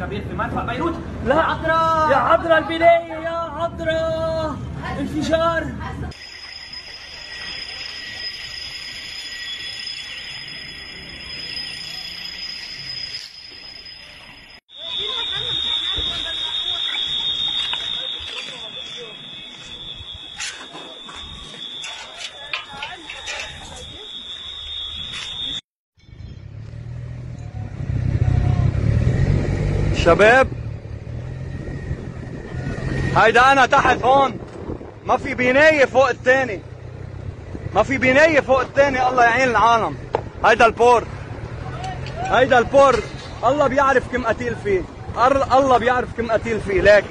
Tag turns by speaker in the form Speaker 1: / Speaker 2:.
Speaker 1: كبير في مدفع بيروت.
Speaker 2: لا
Speaker 1: عطرة
Speaker 2: يا عذرا البناية يا عذرا انفجار.
Speaker 3: شباب. هيدا أنا تحت هون. ما في بناية فوق الثاني. ما في بناية فوق الثاني. الله يعين العالم. هيدا البور. هيدا البور. الله بيعرف كم قتيل فيه. الله بيعرف كم قتيل فيه. ليك.